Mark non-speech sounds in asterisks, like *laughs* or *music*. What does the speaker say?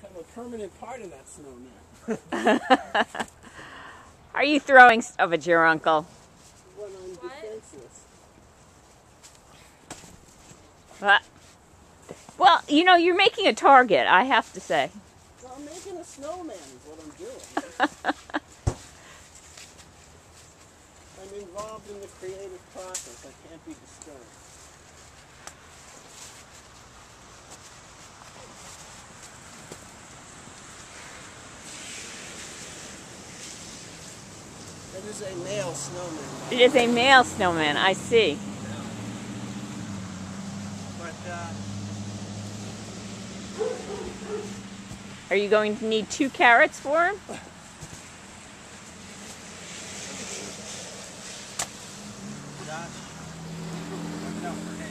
become a permanent part of that snowman. *laughs* Are you throwing stuff at your uncle? When I'm defenseless. What? Well, you know, you're making a target, I have to say. So I'm making a snowman is what I'm doing. *laughs* I'm involved in the creative process. I can't be disturbed. It is a male snowman. It is a male snowman, I see. But uh, Are you going to need two carrots for him? Josh, no, for him.